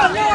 Come on,